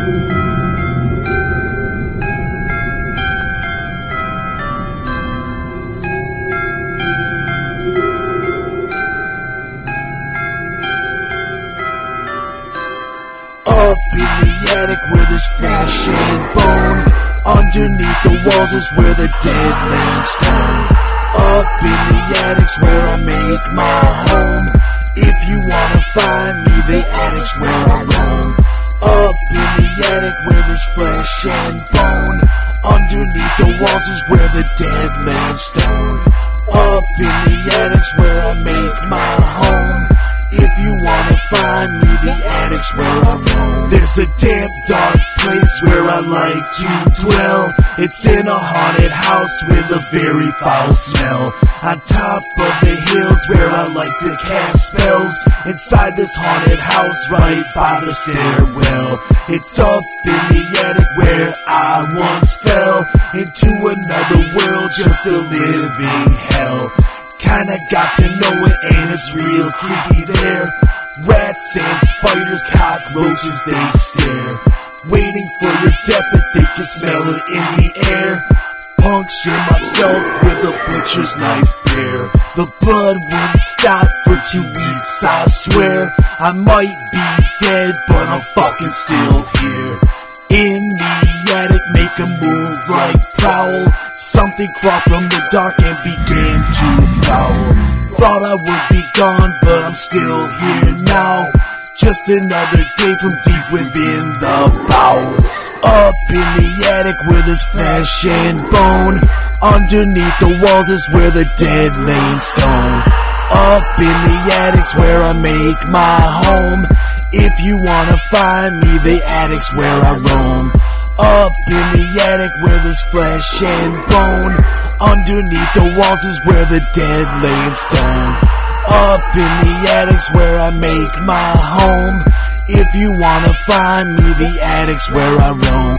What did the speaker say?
Up in the attic where there's flesh and bone. Underneath the walls is where the dead lay stone. Up in the attic's where I make my home. If you wanna find me, the attic's where I roam. Flesh and bone. Underneath the walls is where the dead lay stone. Up in the attic's where I make my home. If you wanna find me, the attic's where I roam. There's a damp, dark place where I like to dwell. It's in a haunted house with a very foul smell. On top of the hills where I like to cast spells. Inside this haunted house, right by the stairwell. It's up in the attic where I once fell into another world, just a living hell. Kinda got to know it and it's real creepy there. Rats and spiders, cockroaches, they stare. Waiting for your death if they can smell it in the air. Puncture myself with a butcher's knife bare. The blood wouldn't stop for two weeks, I swear. I might be dead, but I'm fucking still here. In the attic, make a move like prowl. Something crawled from the dark and began to prowl. Thought I would be gone, but I'm still here now. Just another day from deep within the bowels. Up in the attic where there's flesh and bone. Underneath the walls is where the dead lay in stone. Up in the attic's where I make my home. If you wanna find me, the attic's where I roam. Up in the attic where there's flesh and bone. Underneath the walls is where the dead lay in stone. Up in the attics where I make my home. If you wanna find me, the attics where I roam.